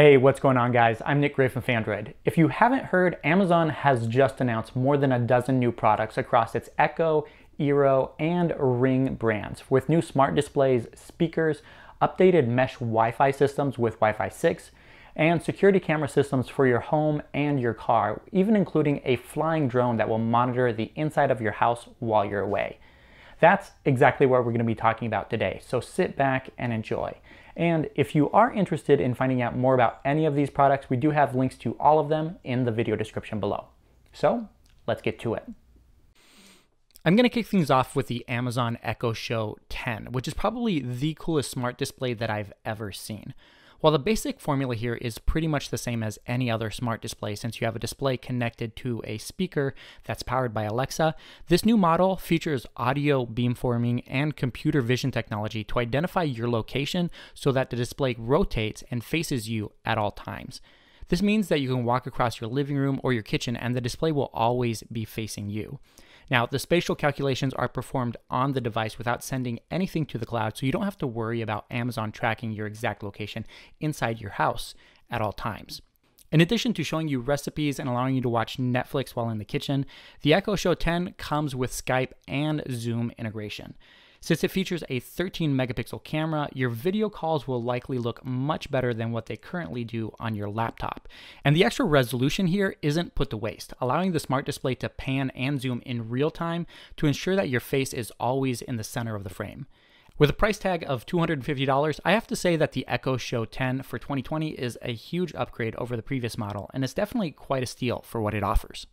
Hey, what's going on guys? I'm Nick Gray from Phandroid. If you haven't heard, Amazon has just announced more than a dozen new products across its Echo, Eero, and Ring brands with new smart displays, speakers, updated mesh Wi-Fi systems with Wi-Fi 6, and security camera systems for your home and your car, even including a flying drone that will monitor the inside of your house while you're away. That's exactly what we're going to be talking about today, so sit back and enjoy. And if you are interested in finding out more about any of these products, we do have links to all of them in the video description below. So let's get to it. I'm going to kick things off with the Amazon Echo Show 10, which is probably the coolest smart display that I've ever seen. While the basic formula here is pretty much the same as any other smart display since you have a display connected to a speaker that's powered by Alexa, this new model features audio beamforming and computer vision technology to identify your location so that the display rotates and faces you at all times. This means that you can walk across your living room or your kitchen and the display will always be facing you. Now, the spatial calculations are performed on the device without sending anything to the cloud, so you don't have to worry about Amazon tracking your exact location inside your house at all times. In addition to showing you recipes and allowing you to watch Netflix while in the kitchen, the Echo Show 10 comes with Skype and Zoom integration. Since it features a 13 megapixel camera, your video calls will likely look much better than what they currently do on your laptop. And the extra resolution here isn't put to waste, allowing the smart display to pan and zoom in real time to ensure that your face is always in the center of the frame. With a price tag of $250, I have to say that the Echo Show 10 for 2020 is a huge upgrade over the previous model, and it's definitely quite a steal for what it offers.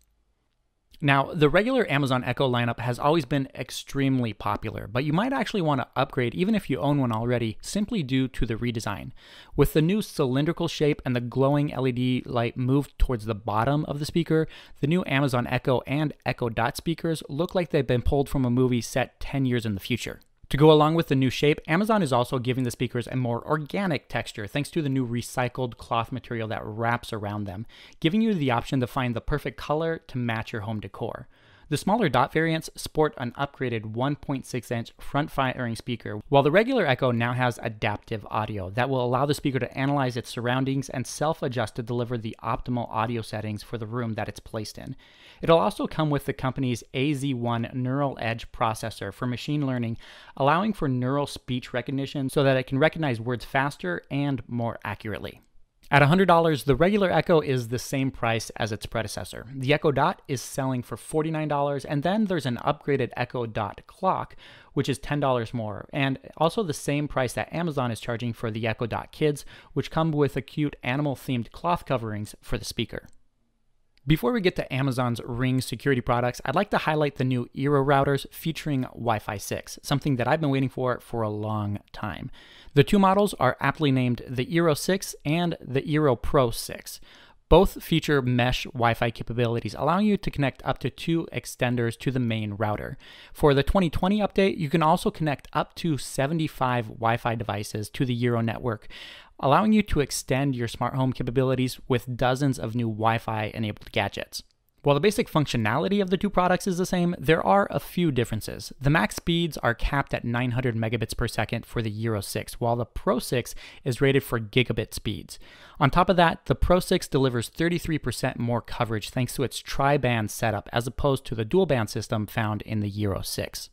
Now, the regular Amazon Echo lineup has always been extremely popular, but you might actually want to upgrade even if you own one already, simply due to the redesign. With the new cylindrical shape and the glowing LED light moved towards the bottom of the speaker, the new Amazon Echo and Echo Dot speakers look like they've been pulled from a movie set 10 years in the future. To go along with the new shape, Amazon is also giving the speakers a more organic texture thanks to the new recycled cloth material that wraps around them, giving you the option to find the perfect color to match your home decor. The smaller dot variants sport an upgraded 1.6 inch front firing speaker, while the regular Echo now has adaptive audio that will allow the speaker to analyze its surroundings and self adjust to deliver the optimal audio settings for the room that it's placed in. It'll also come with the company's AZ1 Neural Edge processor for machine learning, allowing for neural speech recognition so that it can recognize words faster and more accurately. At $100, the regular Echo is the same price as its predecessor. The Echo Dot is selling for $49, and then there's an upgraded Echo Dot clock, which is $10 more, and also the same price that Amazon is charging for the Echo Dot Kids, which come with a cute animal themed cloth coverings for the speaker. Before we get to Amazon's Ring security products, I'd like to highlight the new Eero routers featuring Wi Fi 6, something that I've been waiting for for a long time. The two models are aptly named the Eero 6 and the Eero Pro 6. Both feature mesh Wi Fi capabilities, allowing you to connect up to two extenders to the main router. For the 2020 update, you can also connect up to 75 Wi Fi devices to the Eero network, allowing you to extend your smart home capabilities with dozens of new Wi Fi enabled gadgets. While the basic functionality of the two products is the same, there are a few differences. The max speeds are capped at 900 megabits per second for the Eero 6, while the Pro 6 is rated for gigabit speeds. On top of that, the Pro 6 delivers 33% more coverage thanks to its tri-band setup as opposed to the dual band system found in the Eero 6.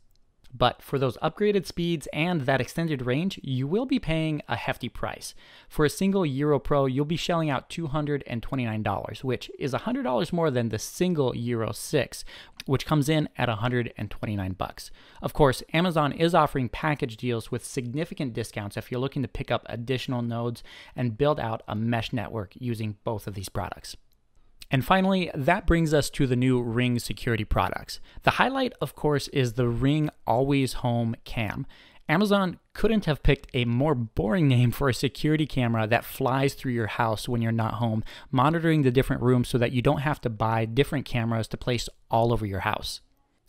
But for those upgraded speeds and that extended range, you will be paying a hefty price. For a single Eero Pro, you'll be shelling out $229, which is $100 more than the single Eero 6, which comes in at 129 bucks. Of course, Amazon is offering package deals with significant discounts if you're looking to pick up additional nodes and build out a mesh network using both of these products. And finally, that brings us to the new Ring security products. The highlight, of course, is the Ring Always Home Cam. Amazon couldn't have picked a more boring name for a security camera that flies through your house when you're not home, monitoring the different rooms so that you don't have to buy different cameras to place all over your house.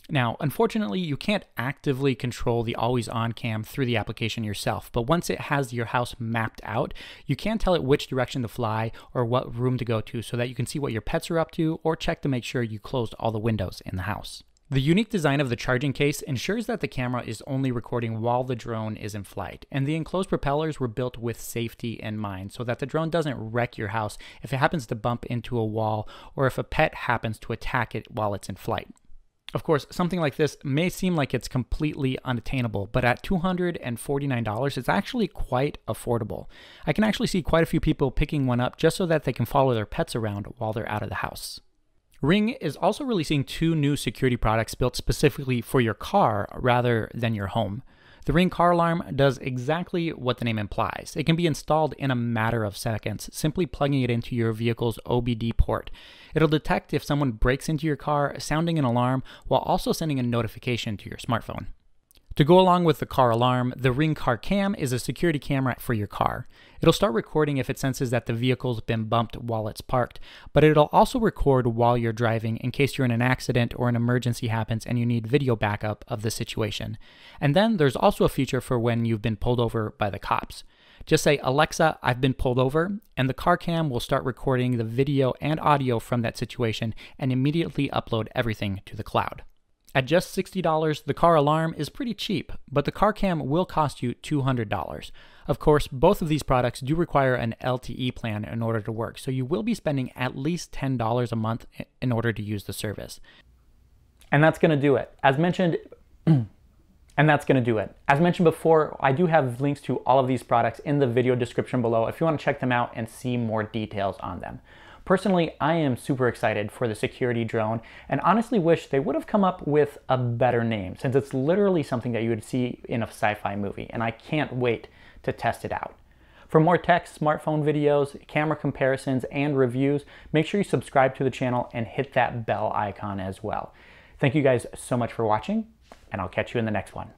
Now, unfortunately, you can't actively control the always on cam through the application yourself, but once it has your house mapped out, you can tell it which direction to fly or what room to go to so that you can see what your pets are up to or check to make sure you closed all the windows in the house. The unique design of the charging case ensures that the camera is only recording while the drone is in flight, and the enclosed propellers were built with safety in mind so that the drone doesn't wreck your house if it happens to bump into a wall or if a pet happens to attack it while it's in flight. Of course, something like this may seem like it's completely unattainable, but at $249, it's actually quite affordable. I can actually see quite a few people picking one up just so that they can follow their pets around while they're out of the house. Ring is also releasing two new security products built specifically for your car rather than your home. The Ring car alarm does exactly what the name implies. It can be installed in a matter of seconds, simply plugging it into your vehicle's OBD port. It'll detect if someone breaks into your car, sounding an alarm, while also sending a notification to your smartphone. To go along with the car alarm, the Ring Car Cam is a security camera for your car. It'll start recording if it senses that the vehicle's been bumped while it's parked, but it'll also record while you're driving in case you're in an accident or an emergency happens and you need video backup of the situation. And then there's also a feature for when you've been pulled over by the cops. Just say, Alexa, I've been pulled over, and the car cam will start recording the video and audio from that situation and immediately upload everything to the cloud. At just $60, the car alarm is pretty cheap, but the car cam will cost you $200. Of course, both of these products do require an LTE plan in order to work, so you will be spending at least $10 a month in order to use the service. And that's going to do it. As mentioned, and that's going to do it. As mentioned before, I do have links to all of these products in the video description below if you want to check them out and see more details on them. Personally, I am super excited for the security drone and honestly wish they would have come up with a better name since it's literally something that you would see in a sci-fi movie and I can't wait to test it out. For more tech, smartphone videos, camera comparisons, and reviews, make sure you subscribe to the channel and hit that bell icon as well. Thank you guys so much for watching, and I'll catch you in the next one.